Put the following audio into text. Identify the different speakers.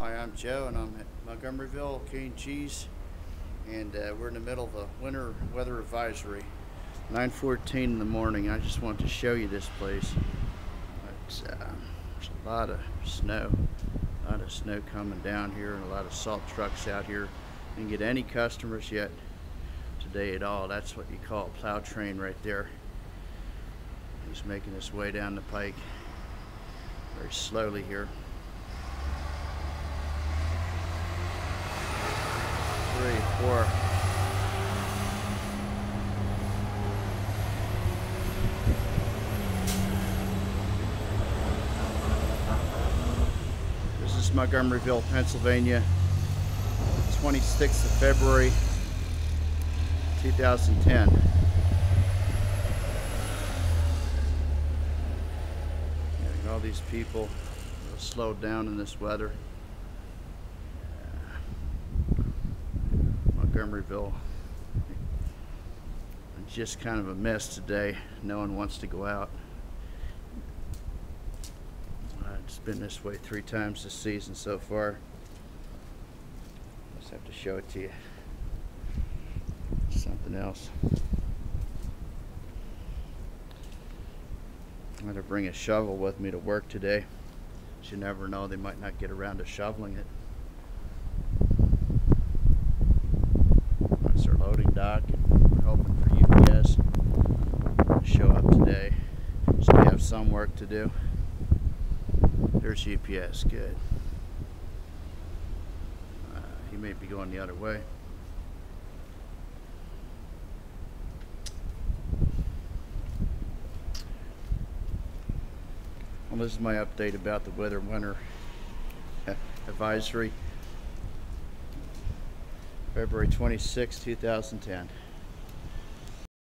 Speaker 1: Hi, I'm Joe, and I'm at Montgomeryville, K&G's, and uh, we're in the middle of a winter weather advisory. 9:14 in the morning. I just want to show you this place. It's, uh, there's a lot of snow, a lot of snow coming down here, and a lot of salt trucks out here. Didn't get any customers yet today at all. That's what you call a plow train right there. He's making his way down the pike very slowly here. Four. This is Montgomeryville, Pennsylvania, 26th of February, 2010. All these people slowed down in this weather. Montgomeryville. Just kind of a mess today. No one wants to go out. It's been this way three times this season so far. Just have to show it to you. Something else. I'm gonna bring a shovel with me to work today. You never know, they might not get around to shoveling it. Dock, and we're hoping for UPS to show up today. So we have some work to do. There's UPS, good. Uh, he may be going the other way. Well, this is my update about the weather winter advisory. February 26, 2010.